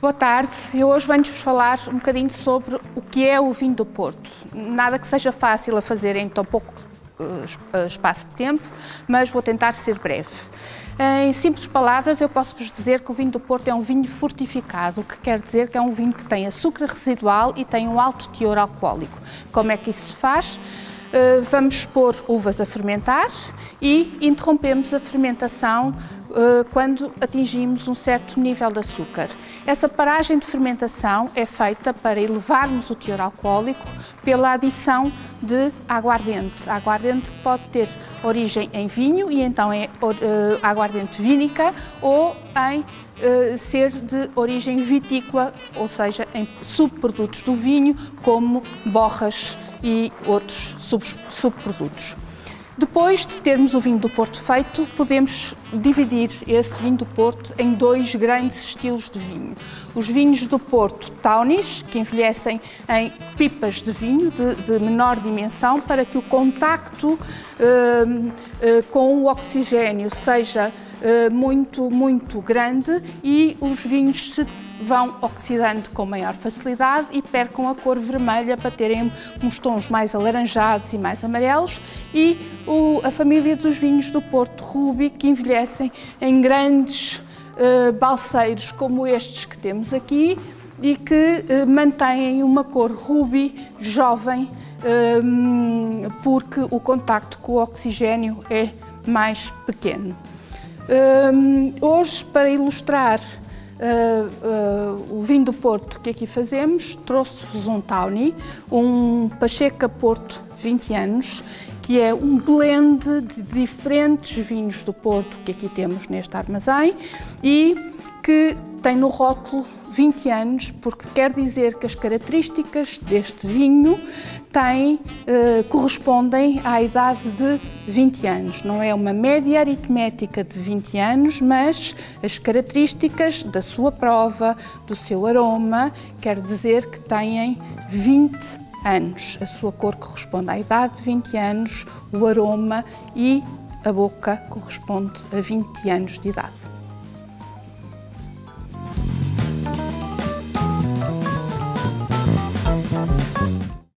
Boa tarde, eu hoje venho-vos falar um bocadinho sobre o que é o vinho do Porto. Nada que seja fácil a fazer em tão pouco uh, espaço de tempo, mas vou tentar ser breve. Em simples palavras, eu posso vos dizer que o vinho do Porto é um vinho fortificado, o que quer dizer que é um vinho que tem açúcar residual e tem um alto teor alcoólico. Como é que isso se faz? Uh, vamos pôr uvas a fermentar e interrompemos a fermentação uh, quando atingimos um certo nível de açúcar. Essa paragem de fermentação é feita para elevarmos o teor alcoólico pela adição de aguardente. A aguardente pode ter origem em vinho e então é uh, aguardente vínica ou em ser de origem vitícola, ou seja, em subprodutos do vinho, como borras e outros sub subprodutos. Depois de termos o vinho do Porto feito, podemos dividir esse vinho do Porto em dois grandes estilos de vinho. Os vinhos do Porto Taunis, que envelhecem em pipas de vinho de, de menor dimensão, para que o contacto uh, uh, com o oxigênio seja muito, muito grande e os vinhos se vão oxidando com maior facilidade e percam a cor vermelha para terem uns tons mais alaranjados e mais amarelos e o, a família dos vinhos do Porto Rubi que envelhecem em grandes uh, balseiros como estes que temos aqui e que uh, mantêm uma cor rubi jovem uh, porque o contacto com o oxigênio é mais pequeno. Hoje, para ilustrar Uh, uh, o vinho do Porto que aqui fazemos, trouxe-vos um Tawny, um Pacheca Porto 20 anos, que é um blend de diferentes vinhos do Porto que aqui temos neste armazém e que tem no rótulo 20 anos, porque quer dizer que as características deste vinho têm, eh, correspondem à idade de 20 anos. Não é uma média aritmética de 20 anos, mas as características da sua prova, do seu aroma, quer dizer que têm 20 anos. A sua cor corresponde à idade de 20 anos, o aroma e a boca corresponde a 20 anos de idade.